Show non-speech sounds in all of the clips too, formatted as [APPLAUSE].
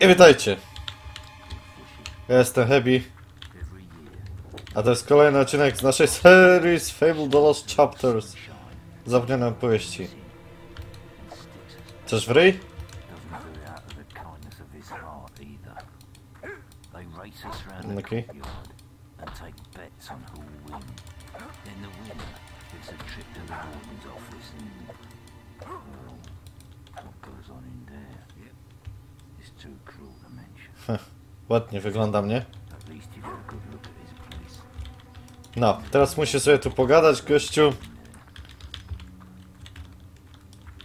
I witajcie. Ja jestem Heavy. A to jest kolejny odcinek z naszej serii z Fable The Lost Chapters. Zapomniane opowieści. Chcesz w ryj? doesn't do at his place. No, teraz musi sobie tu pogadać, gościu.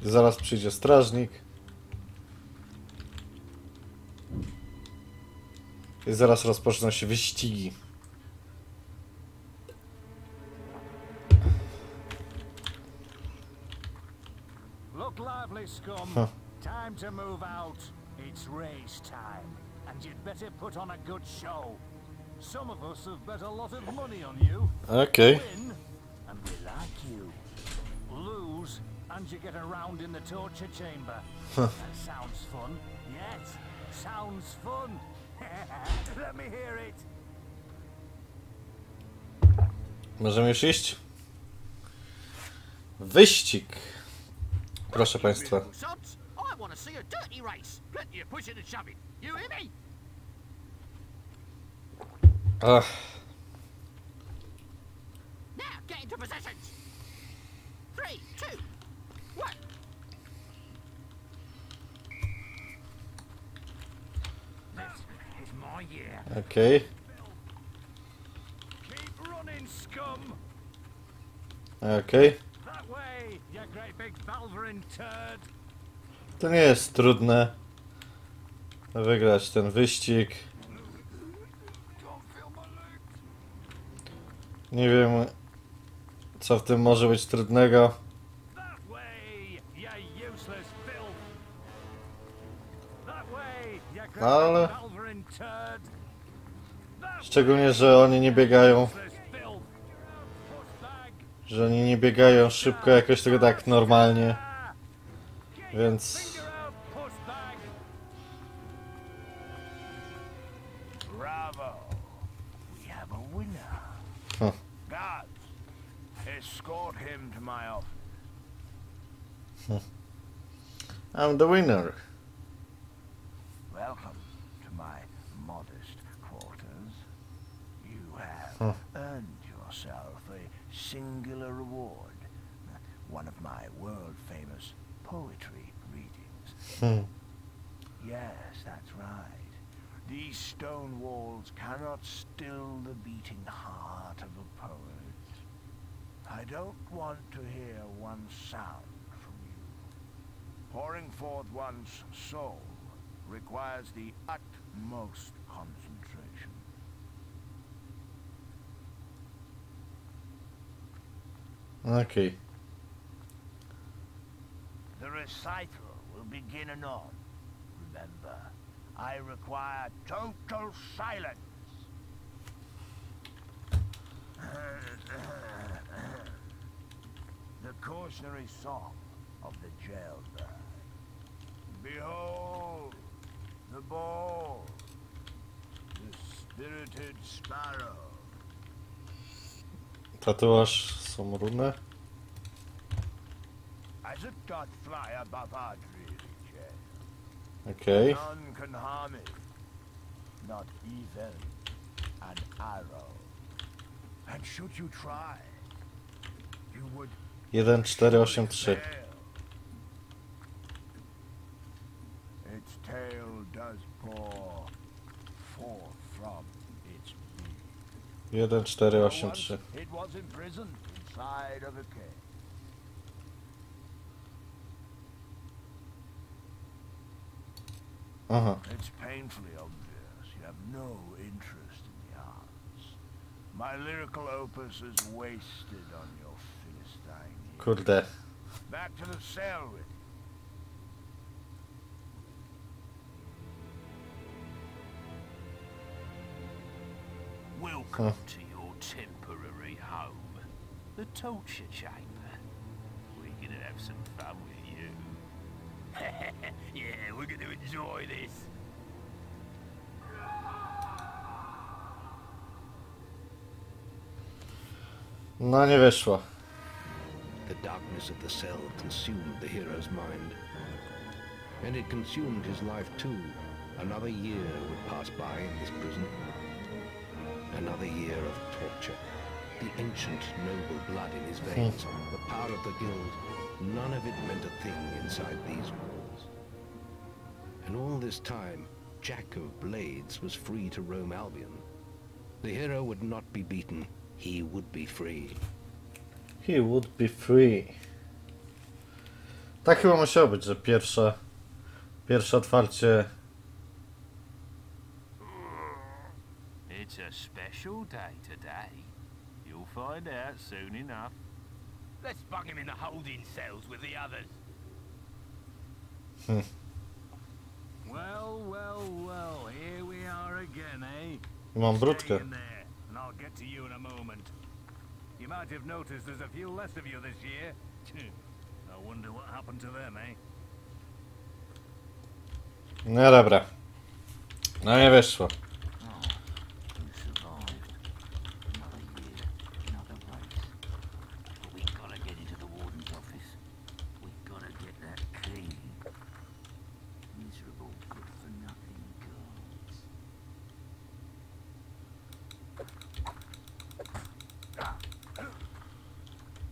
Zaraz przyjdzie strażnik. I zaraz rozpoczną się wyścigi. Look lively, scum. Huh. Time to move out. It's race time. And you'd better put on a good show. Some of us have bet a lot of money on you. Okej. Win, and we like you. Lose, and you get around in the torture chamber. [LAUGHS] that sounds fun. Yes, sounds fun. [LAUGHS] Let me hear it. Możemy już iść? Wyścig. Proszę państwa. Want to see a dirty race. Plenty of pushing and shoving. You hear me? Ach, Now get into positions. Three, two, one. This is my year. okej. Keep running, scum. Okej. That way, you great big Valverin turd. To nie jest trudne. Wygrać ten wyścig. Nie wiem, co w tym może być trudnego. Great Ale- Szczególnie, że oni nie biegają, że oni nie biegają szybko jakoś tylko tak normalnie. Get Więc- your finger out, push back. Bravo. We have a winner. Huh. Guards, escort him to my office. I'm the winner. Welcome to my modest quarters. You have Huh. earned yourself a singular reward. One of my world-famous poetry readings. Hmm. Yes, that's right. These stone walls cannot still the beating heart of a poet. I don't want to hear one sound from you. Pouring forth one's soul requires the utmost concentration. Okej. The recital will begin anon. Remember, I require total silence. the cautionary song of the jailbird. Behold, the ball, the spirited sparrow. Tatuaż są runy. It doth fly above our dreary jail. Okej. None can harm it. Not even an arrow. And should you try, you would 1483. fail. Its tail does pour forth from its beak. 1483. Once It was imprisoned inside of a cave. Aha. It's painfully obvious you have no interest in the arts. My lyrical opus is wasted on your Philistine. ears. Kurde. Back to the cell with you. Welcome Huh. to your temporary home, the torture chamber. We're gonna have some fun with. [LAUGHS] yeah, we're gonna enjoy this. No nie wyszło. The darkness of the cell consumed the hero's mind. And it consumed his life too. Another year would pass by in this prison. Another year of torture. The ancient noble blood in his veins. Hmm. The power of the guild none of it meant a thing inside these walls. And all this time, Jack of Blades was free to roam Albion. The hero would not be beaten, he would be free. He would be free. Tak chyba musiało być, że pierwsze, pierwsze otwarcie It's a special day today. You'll find out soon enough. Let's bung him in the holding cells with the others. Well, well, well, here we are again, eh? mam brudkę. there, and I'll get to you in a moment. You might have noticed there's a few less of you this year. [LAUGHS] I wonder what happened to them, eh? No dobra. No nie wyszło. Who survived? Another year, another race. But we gotta get into the warden's office. We gotta get that key. Miserable, good for nothing girls.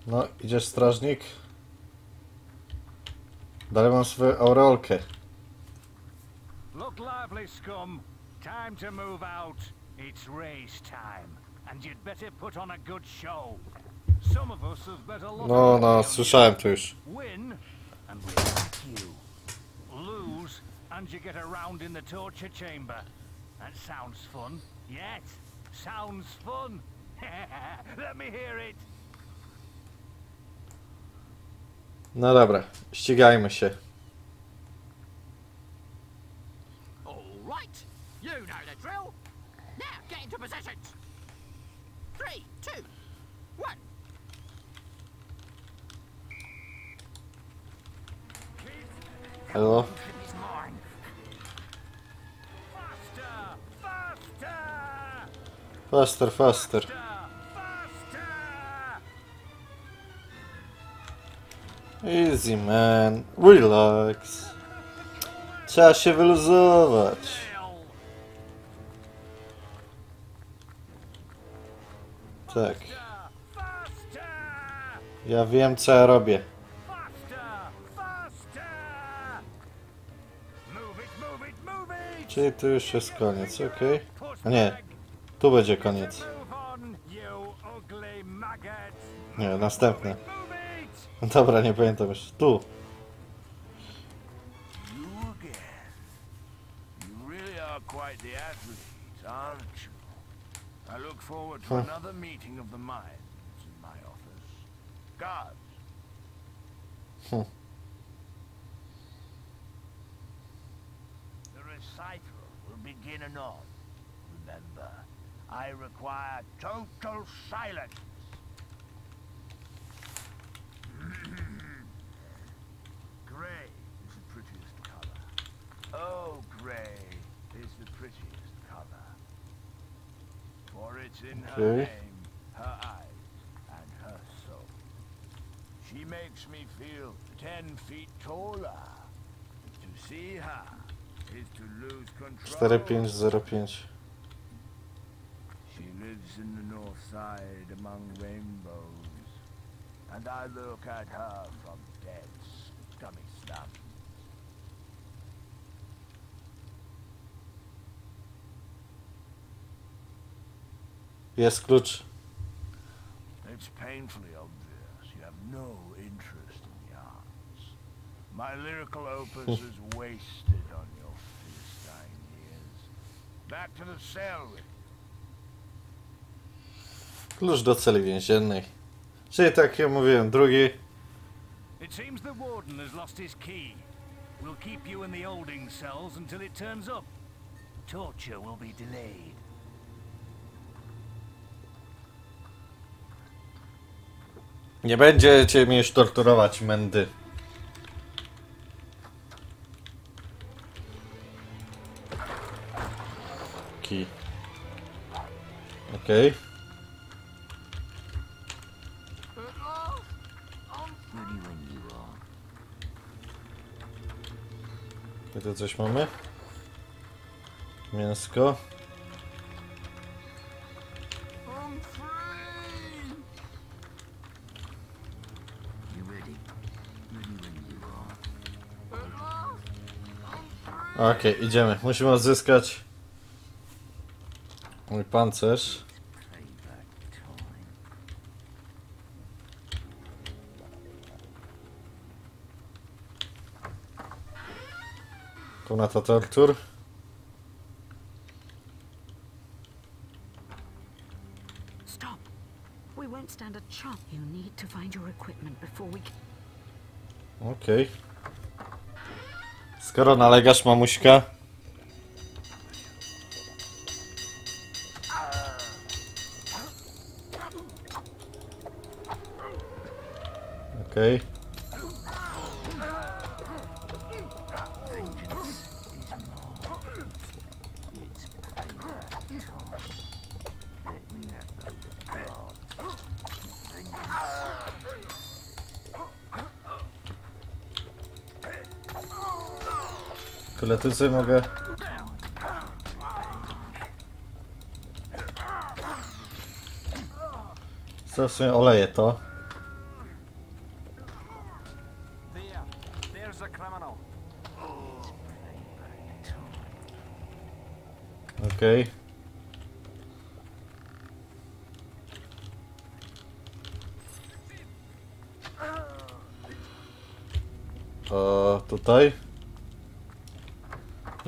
No, idziesz strażnik. Dalej mam swoją aureolkę. Look lively, scum. Time to move out. It's race time. And you'd better put on a good show. Some of us have bet a lot No, no, słyszałem to już. Win, and we back you. Lose, and you get around in the torture chamber. That sounds fun. Yes, sounds fun. [LAUGHS] Let me hear it. It's mine. Faster, faster, Faster, faster. faster. Easy man, relax. Trzeba się wyluzować. Tak, ja wiem co ja robię. Czyli tu już jest koniec? Push A nie, tu będzie koniec. Nie, następne. Move [LAUGHS] it! Dobra, nie pamiętam już. Tu. You again. You really are quite the athlete, aren't you? I look forward to Huh. another meeting of the minds in my office. Guards. Hmm. The recital will begin anon. Remember, I require total silence. Mm-hmm. Gray is the prettiest color. Oh, gray is the prettiest color. For it's in her name, her eyes, and her soul. She makes me feel ten feet taller. To see her is to lose control. 4505. She lives in the north side among rainbows. And I look at her from dead scummy slums. Jest klucz. It's painfully obvious you have no interest in the arts. My lyrical opus hmm. is wasted on your Philistine years. Back to the cell with you. Klucz do celi więziennej. Czyli tak jak mówiłem, drugi. It seems the warden has lost his key. We'll keep you in the holding cells until it turns up. Torture will be delayed. Nie będziecie mnie już torturować, mędy. Okej. Tu coś mamy? Mięsko. Okej, idziemy. Musimy odzyskać mój pancerz. Payback time. Komnata tortur. Stop. We won't stand a chance. You need to find your equipment before we can. Okej. Skoro nalegasz, mamuśka. Okej. Tyle ty sobie mogę. Co w sumie oleję to. Okej. O, tutaj.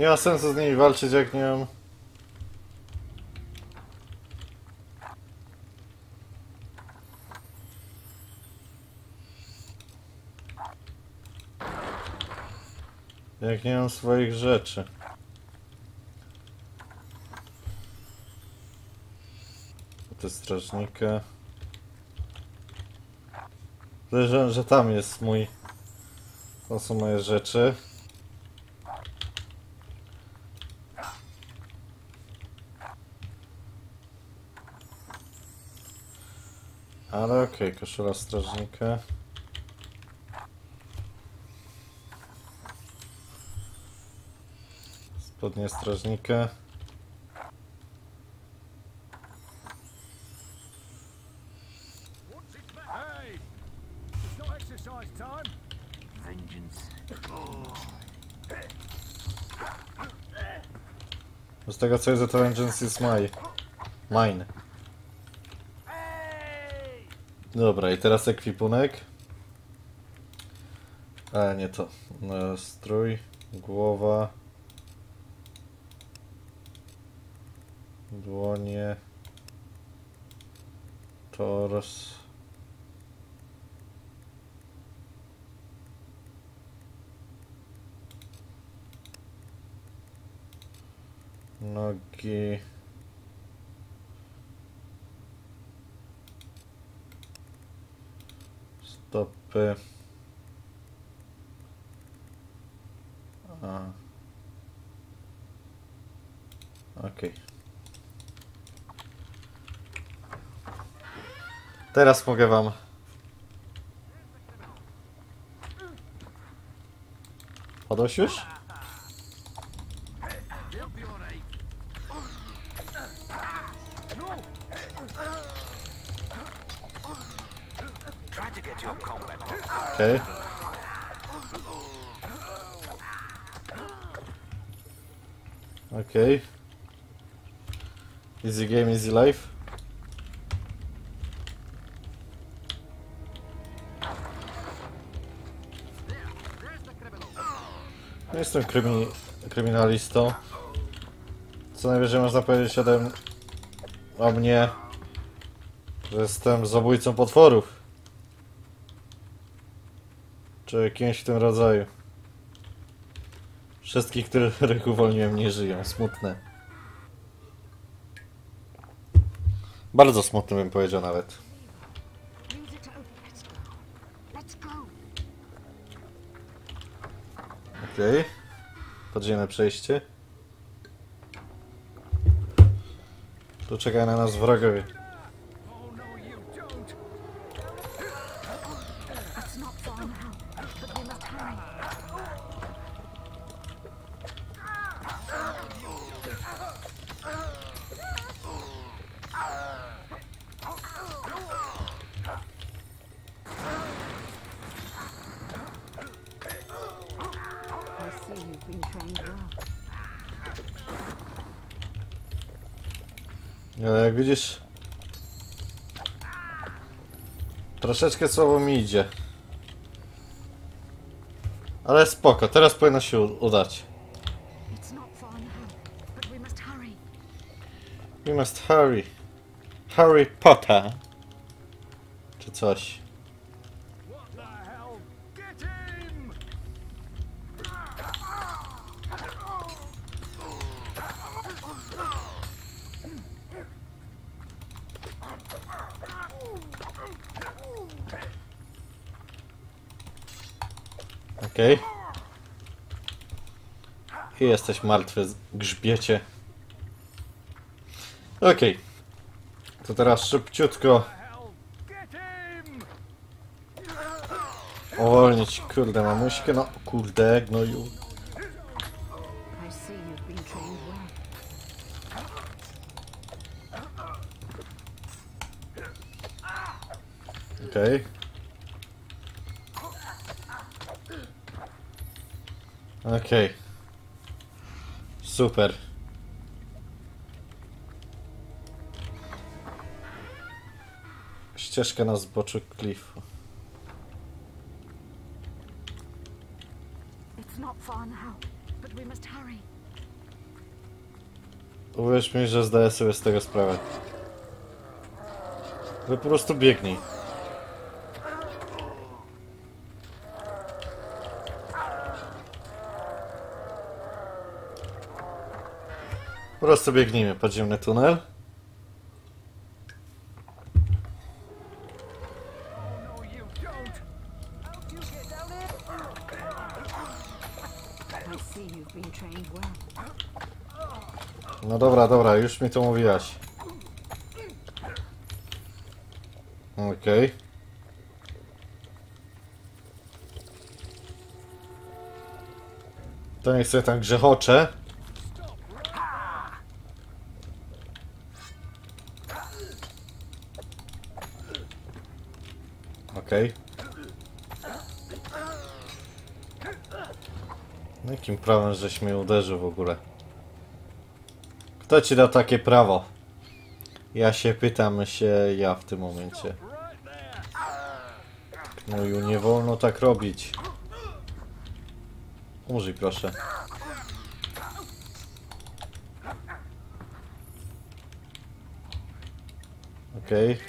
Nie ma sensu z nimi walczyć, jak nie mam. Jak nie mam swoich rzeczy. To strażnika. Podejrzewam, że tam jest mój. To są moje rzeczy. Okej, koszula strażnika. Spodnie strażnika. Z tego co jest, to Vengeance is my. Mine. Dobra, i teraz ekwipunek. A, nie to. E, Strój, głowa. Dłonie. Tors. Nogi. Stopy. A. Okej. Teraz mogę wam. Padłeś już? Okej. Okej. Easy game, easy life. Nie jestem krymi kryminalistą. Co najwyżej można powiedzieć ode o mnie, że jestem zabójcą potworów. Czy kimś w tym rodzaju. Wszystkich, których uwolniłem, nie żyją. Smutne. Bardzo smutne bym powiedział nawet. Okej. Podziemne przejście. Tu czeka na nas wrogowie. Troszeczkę słabo mi idzie. Ale spoko, teraz powinno się udać. We must hurry. Harry Potter. Czy coś. Okej. I jesteś martwy, grzbiecie. Okej. To teraz szybciutko uwolnić, kurde, mamuśkę. No, kurde, gnoju. Okej. Super. Ścieżka na zboczu klifu. Uwierz mi, że zdaję sobie z tego sprawę. Wy po prostu biegnij. Po prostu biegnijmy. Podziemny tunel. No, dobra, dobra, już mi to mówiłaś. Okej. To niech sobie tak grzechocze. Okej. No Jakim prawem żeś mnie uderzył w ogóle? Kto ci da takie prawo? Ja się pytam się ja w tym momencie. No i nie wolno tak robić. Umrzyj proszę. Okej.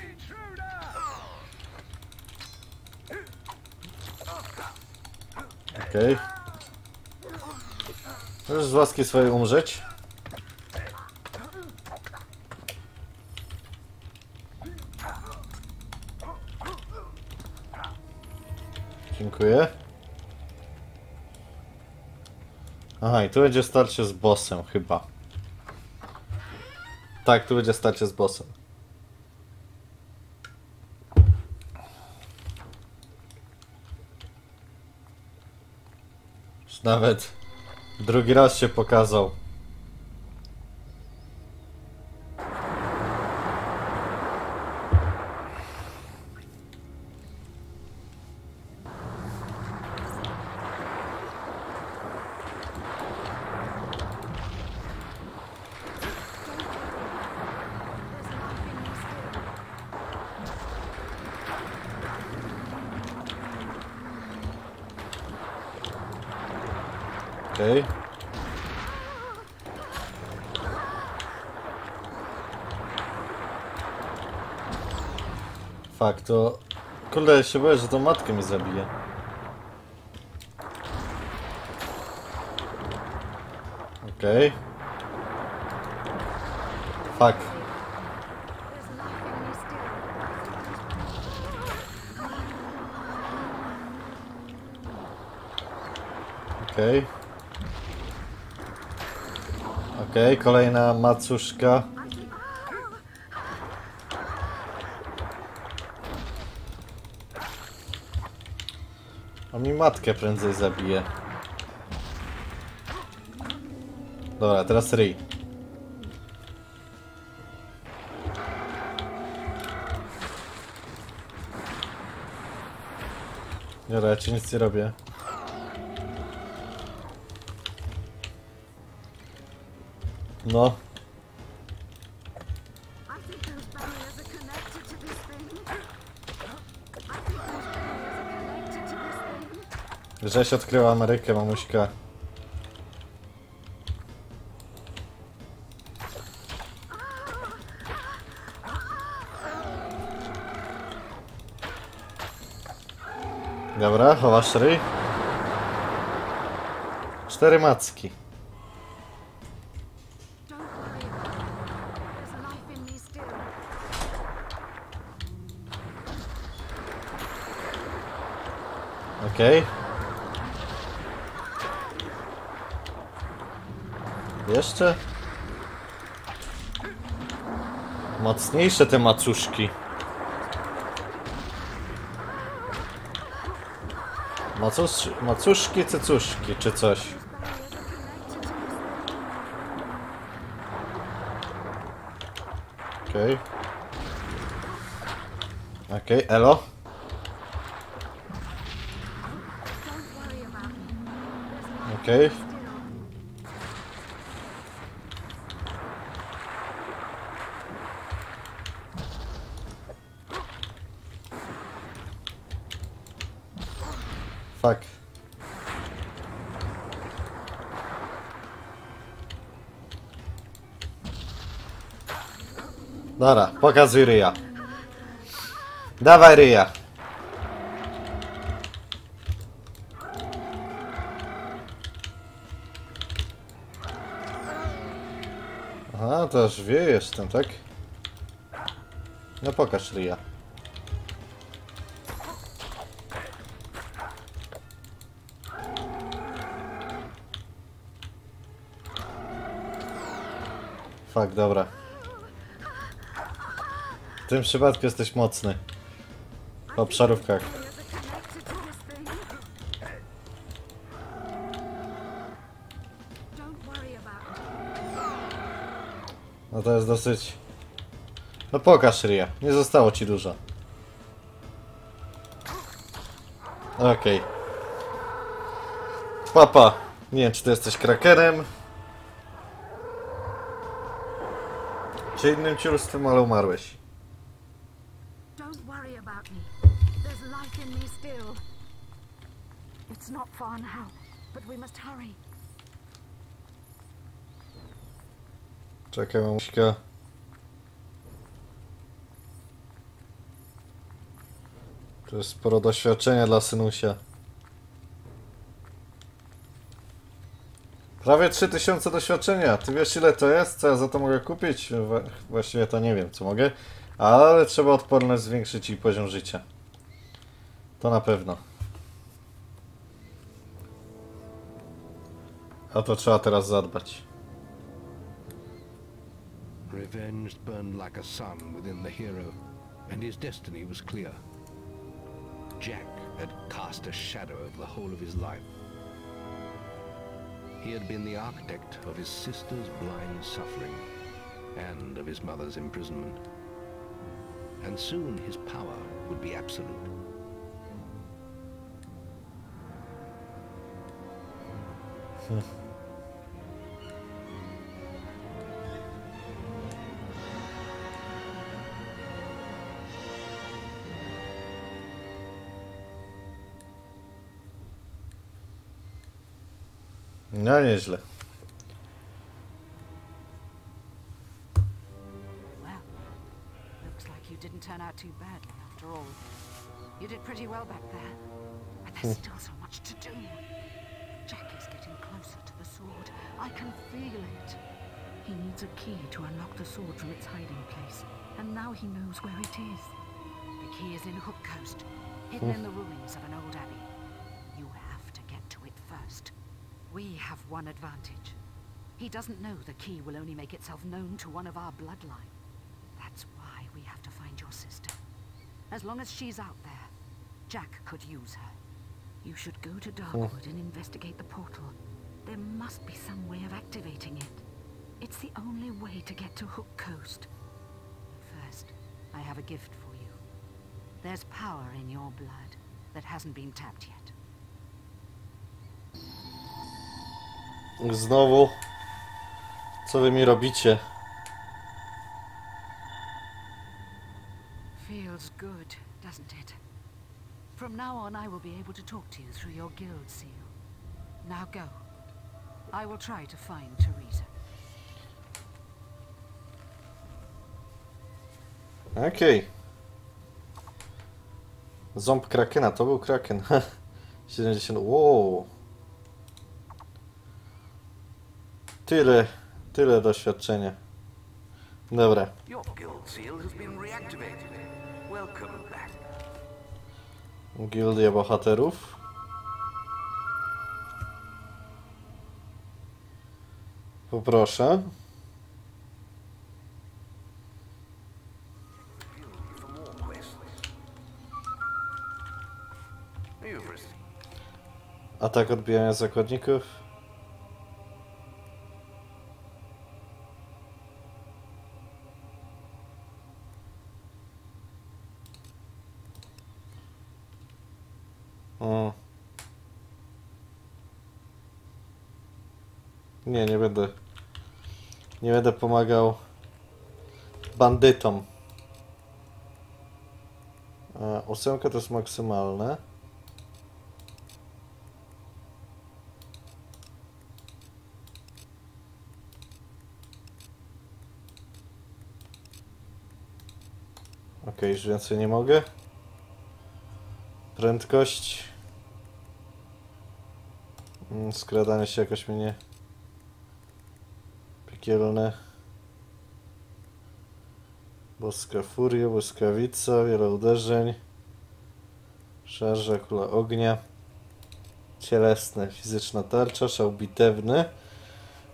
Okej. Możesz z łaski swojej umrzeć? Dziękuję. Aha, i tu będzie starcie z bossem chyba. Tak, tu będzie starcie z bossem. Nawet drugi raz się pokazał. Okej. Fakt, to... Kurde, ja się boję, że to matkę mi zabije. Okej. Fuck. There's nothing me still. Okej. Okej, kolejna macuszka. Matkę prędzej zabije. Dobra, teraz ryj. Dobra, ja ci nic nie robię. No. Żeś odkryła Amerykę, mamuśka. Dobra, chowasz ryj. Cztery macki. Don't worry about it. There's a life in me still. Okej. Jeszcze? Mocniejsze te macuszki. Macusz, macuszki, cycuszki, czy coś. Okej. Okej, elo. About it. There's life Okej. still. Fuck. Dobra, pokazuj ryja. Dawaj ryja. Aha, to aż wie jestem, tak? No pokaż ryja. Fak, dobra. Tym przypadku jesteś mocny. W obszarówkach. No to jest dosyć... No pokaż Ria. Nie zostało ci dużo. Okej. Papa. Nie wiem, czy ty jesteś krakerem. Czy innym ciurstwem, ale umarłeś. Not far now, but we must hurry. Czekaj, mamuśka. To jest sporo doświadczenia dla synusia. Prawie 3000 doświadczenia. Ty wiesz ile to jest? Co ja za to mogę kupić? Właściwie to nie wiem co mogę. Ale trzeba odporność zwiększyć i poziom życia. To na pewno. A to trzeba teraz zadbać. Revenge burned like a sun within the hero, and his destiny was clear. Jack had cast a shadow over the whole of his life. He had been the architect of his sister's blind suffering and of his mother's imprisonment. And soon his power would be absolute. No nieźle. Well, looks like you didn't turn out too badly after all. You did pretty well back there. But there's hmm. still so much to do. Jack is getting closer to the sword. I can feel it. He needs a key to unlock the sword from its hiding place. And now he knows where it is. The key is in Hook Coast, hidden in hmm. the ruins of an old abbey. You have to get to it first. We have one advantage. He doesn't know the key will only make itself known to one of our bloodline. That's why we have to find your sister. As long as she's out there, Jack could use her. You should go to Darkwood and investigate the portal. There must be some way of activating it. It's the only way to get to Hook Coast. First, I have a gift for you. There's power in your blood that hasn't been tapped yet. Znowu. Co wy mi robicie? Feels good, doesn't it? From now on, I will be able to talk to you through your guild seal. Now go. I will try to find Teresa. Okej. Ząb krakena, to był kraken. [LAUGHS] 70. Wow. Tyle, tyle doświadczenia. Dobra. Your guild seal has been reactivated. Welcome back. Gildia bohaterów. Poproszę. Atak odbijania zakładników. O. Nie, nie będę. Nie będę pomagał bandytom. E, ósemka to jest maksymalne. Okej, już więcej nie mogę. Prędkość. Mm, Skradanie się jakoś mnie piekielne. Boska furia, błyskawica, wiele uderzeń. Szarża, kula ognia. Cielesne, fizyczna tarcza, szał bitewny.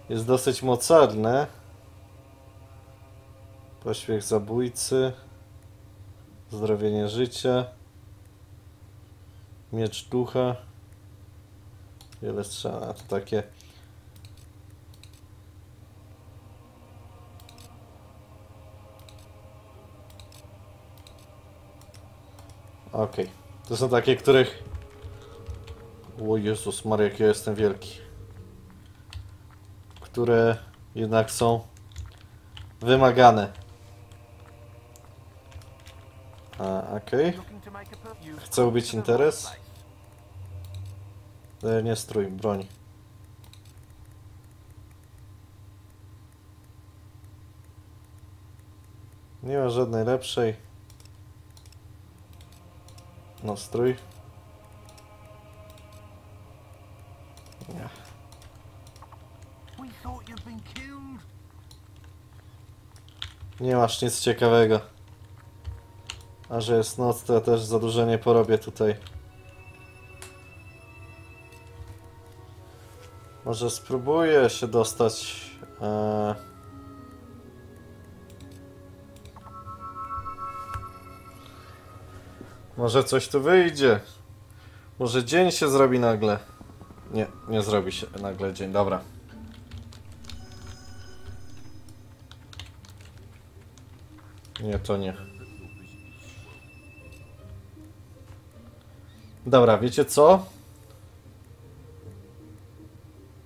Jest dosyć mocarne. Pośpiech zabójcy. Zdrowienie życia. Miecz ducha. Wiele strzała, to takie. Okej. To są takie, których... O Jezus Maria, jak ja jestem wielki. Które jednak są wymagane. A, okej. You've Chcę ubić interes? E, Nie strój, broń. Nie ma żadnej lepszej. No strój. Nie. Nie masz nic ciekawego. A że jest noc, to ja też za dużo nie porobię tutaj. Może spróbuję się dostać. E... Może coś tu wyjdzie. Może dzień się zrobi nagle. Nie, nie zrobi się nagle dzień. Dobra. Nie, to nie. Dobra, wiecie co?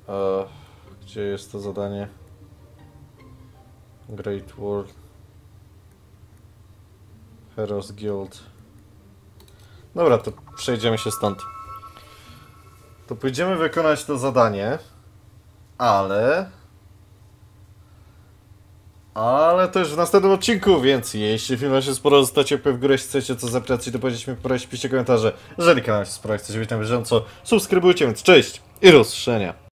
E, gdzie jest to zadanie? Great World. Heroes Guild. Dobra, to przejdziemy się stąd. To pójdziemy wykonać to zadanie, ale... Ale to już w następnym odcinku, więc jeśli film się sporo zostacie w górę, jeśli chcecie co zapytać, to powiedzieć mi proszę, piszcie komentarze. Jeżeli kanał się sporo, chcecie być na bieżąco, subskrybujcie, więc cześć i rozszerzenia.